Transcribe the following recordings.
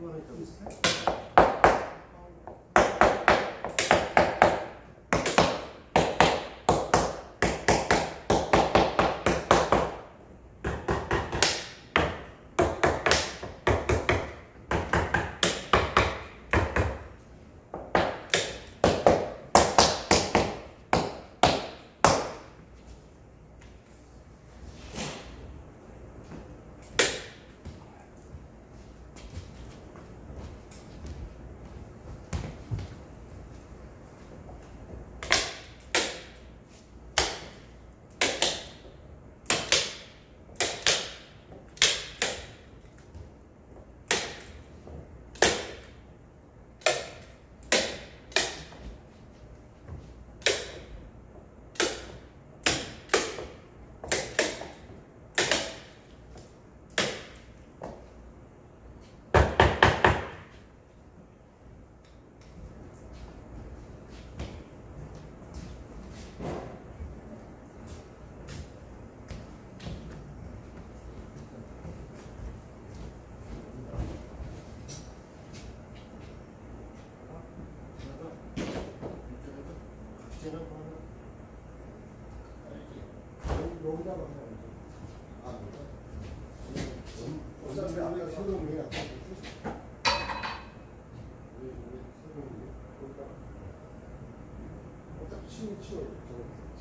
Thank you. 여기다가 해야지. 아, 어차피 저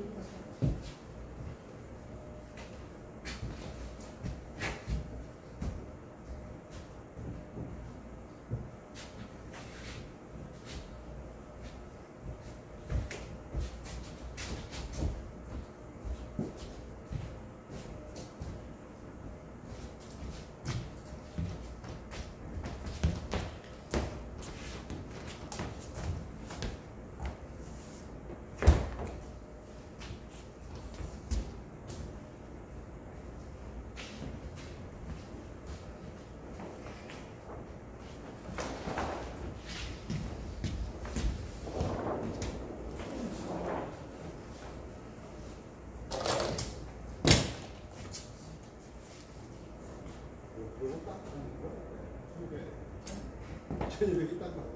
Thank you. 하는 거. 천일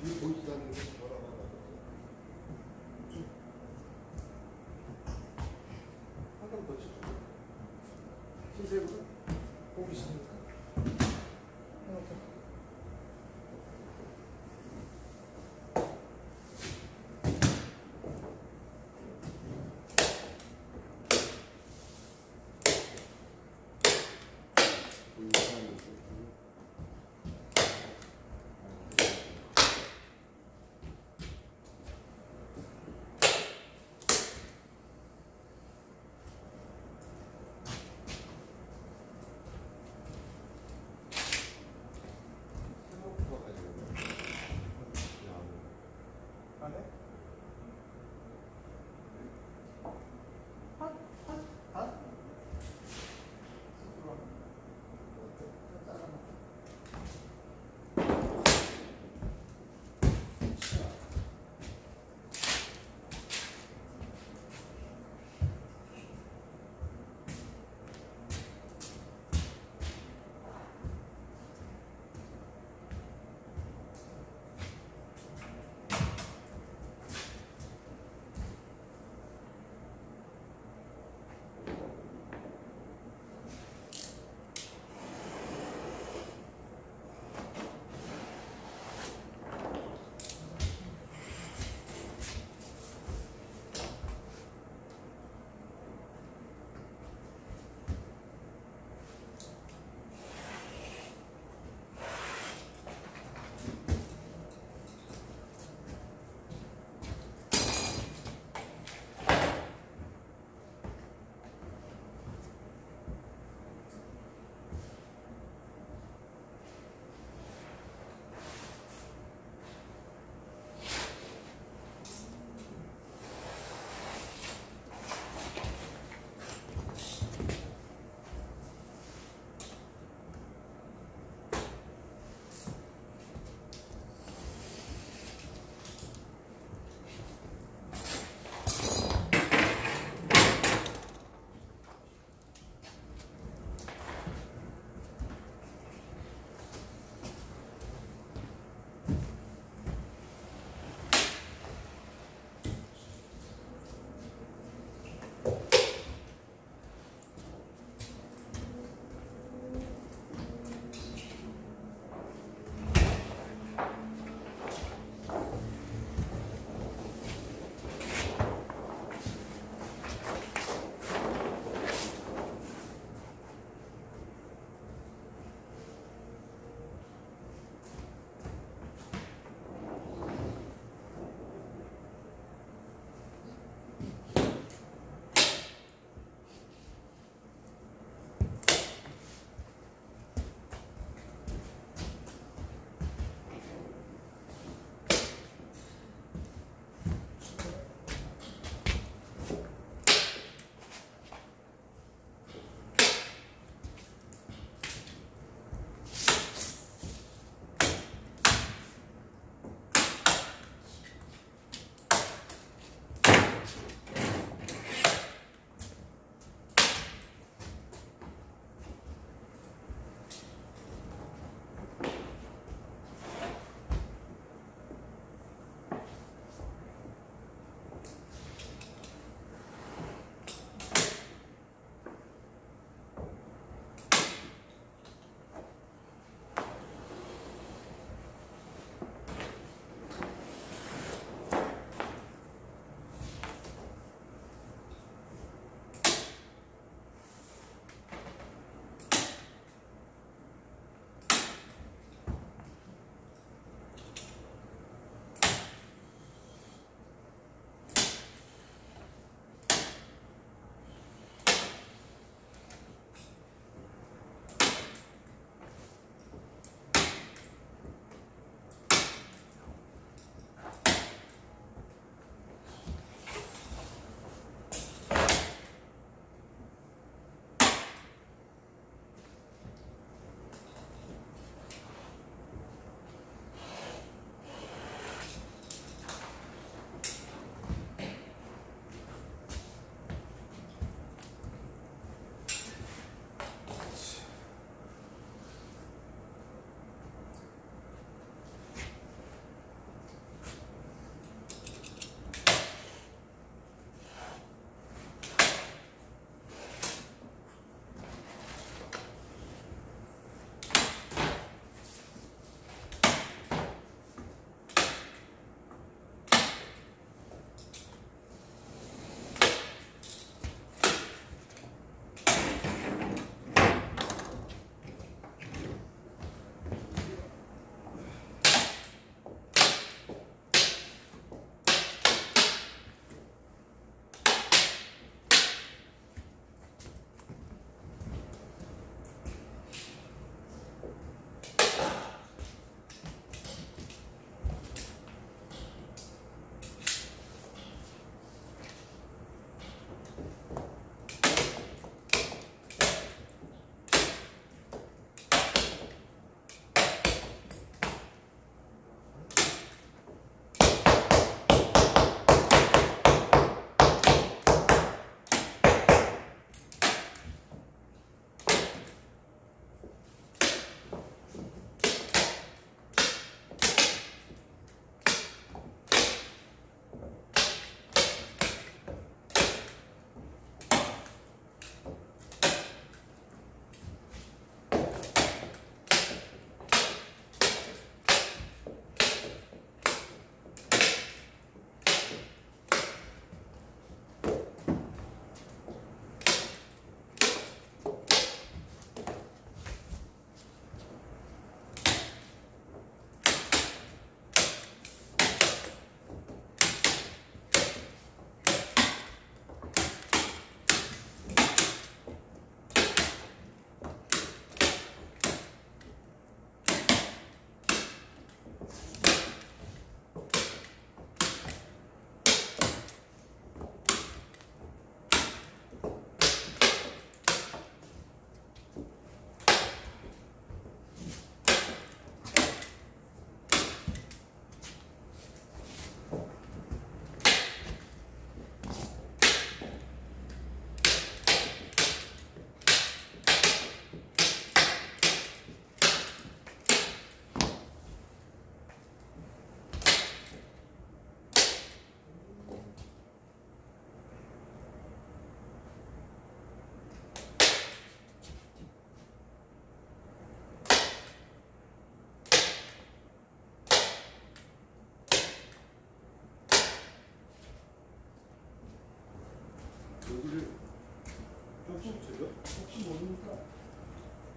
보이지도 않는 게 저랑 하나 한번더 치죠. 신세보다 호기심이니까.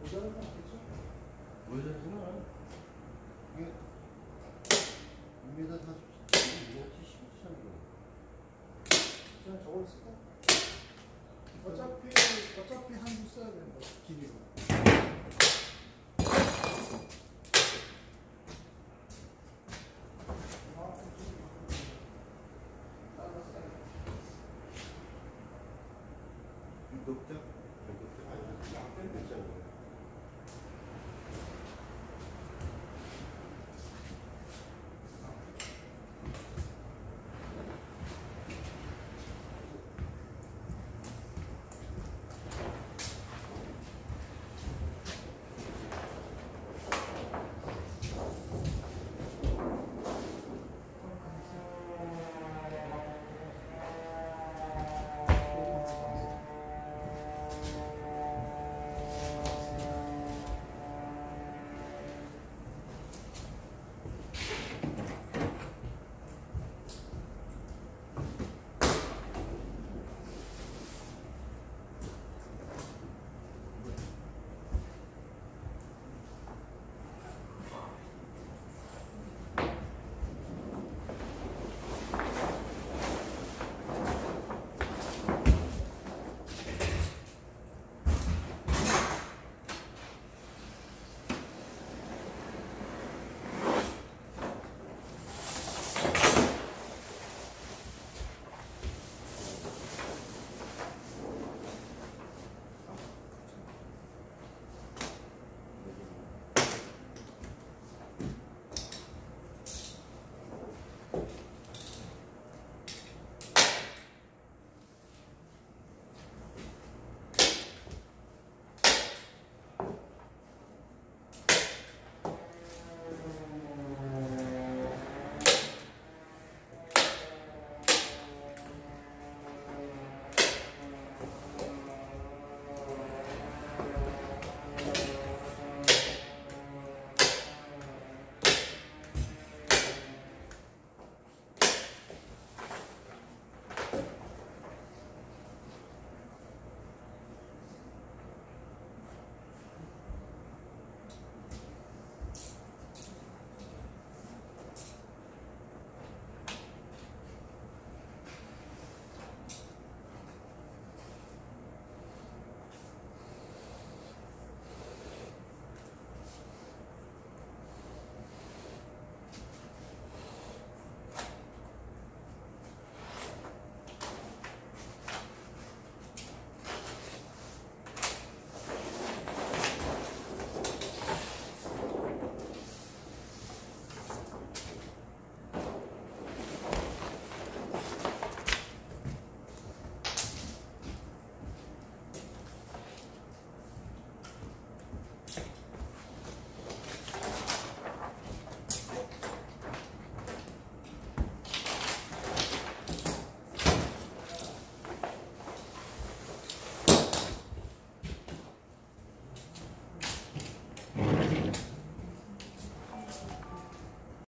모자는 거 아니죠? 보여주지만 이게 2m 40, 이거 70cm 그냥 저걸 쓸까? 어차피 어차피 한줄 써야 된다 길이로.